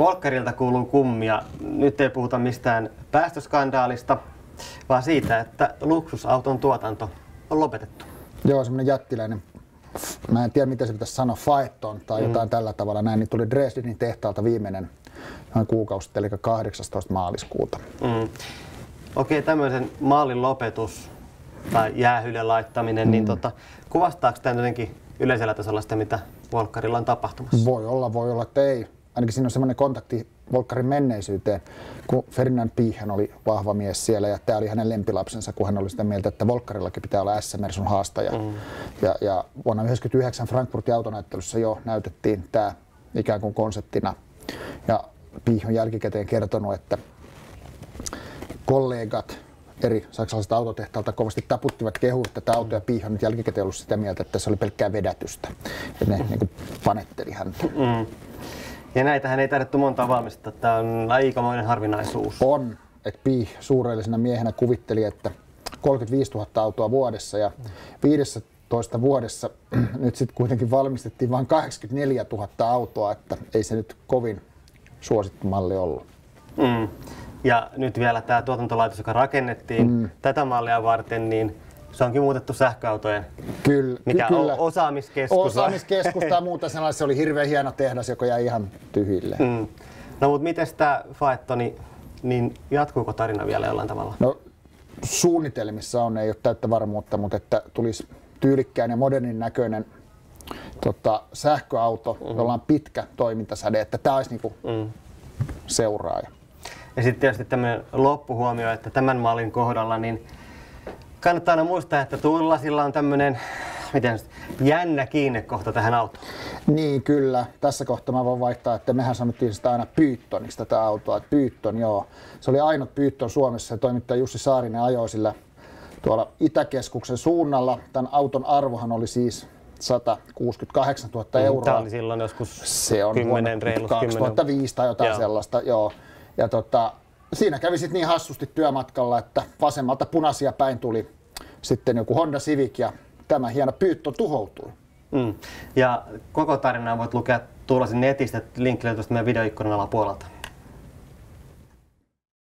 Volkkarilta kuuluu kummia. Nyt ei puhuta mistään päästöskandaalista, vaan siitä, että luksusauton tuotanto on lopetettu. Joo, semmoinen jättiläinen, mä en tiedä miten se pitäisi sanoa, Faeton tai mm. jotain tällä tavalla näin, niin tuli Dresdenin tehtaalta viimeinen noin kuukausi sitten, eli 18. maaliskuuta. Mm. Okei, okay, tämmöisen maalin lopetus tai jäähylle laittaminen, niin mm. niin tota, kuvastaako tämä jotenkin yleisellä tasolla sitä, mitä Volkkarilla on tapahtumassa? Voi olla, voi olla, että ei. Ainakin siinä on semmoinen kontakti Volkkarin menneisyyteen, kun Ferdinand Piihän oli vahva mies siellä ja tämä oli hänen lempilapsensa, kun hän oli sitä mieltä, että Volkkarillakin pitää olla S. Mersun haastaja. Mm. Ja, ja vuonna 1999 Frankfurtin autonäyttelyssä jo näytettiin tämä ikään kuin konseptina. Ja Piih on jälkikäteen kertonut, että kollegat eri saksalaiset autotehtaalta kovasti taputtivat kehu tätä autoa ja Piih on nyt jälkikäteen ollut sitä mieltä, että se oli pelkkää vedätystä. Ja ne mm. niin panetteli häntä. Mm. Ja näitähän ei taidettu monta valmistaa. Tämä on aikamoinen harvinaisuus. On. Et Pi suurellisena miehenä kuvitteli, että 35 000 autoa vuodessa ja 15 vuodessa nyt sitten kuitenkin valmistettiin vain 84 000 autoa, että ei se nyt kovin suosittu malli ollut. Mm. Ja nyt vielä tämä tuotantolaitos, joka rakennettiin mm. tätä mallia varten, niin se onkin muutettu sähköautojen kyllä, mikä kyllä. on osaamiskeskus. Osaamiskeskus tai muuta sellaista. Se oli hirveän hieno tehdas, joka jäi ihan tyhjille. Mm. No mutta miten tämä Faettoni, niin jatkuuko tarina vielä jollain tavalla? No suunnitelmissa on, ei ole täyttä varmuutta, mutta että tulisi tyylikkään ja modernin näköinen tota, sähköauto, mm-hmm. jolla on pitkä toimintasäde, että tämä olisi niinku mm. seuraaja. Ja sitten tietysti tämmöinen loppuhuomio, että tämän mallin kohdalla niin kannattaa aina muistaa, että tullasilla on tämmöinen miten jännä kiinnekohta tähän autoon. Niin kyllä. Tässä kohtaa mä voin vaihtaa, että mehän sanottiin sitä aina Pyyttonista tätä autoa. Että Pyytton, joo. Se oli ainut Pyytton Suomessa ja toimittaja Jussi Saarinen ajoi sillä tuolla Itäkeskuksen suunnalla. Tämän auton arvohan oli siis 168 000 mm, euroa. Tämä oli silloin joskus se on 10, reilut 2005 10. tai jotain joo. sellaista, joo. Ja tota, siinä kävi sitten niin hassusti työmatkalla, että vasemmalta punaisia päin tuli sitten joku Honda Civic ja tämä hieno pyyttö tuhoutui. Mm. Ja koko tarinaa voit lukea tuollaisen netistä, linkki löytyy meidän videoikkunan alapuolelta.